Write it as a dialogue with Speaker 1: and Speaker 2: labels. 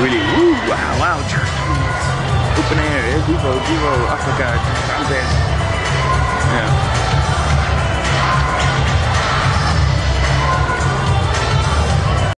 Speaker 1: really, woo, wow, wow. Open air, eh? Vivo, Vivo, Africa,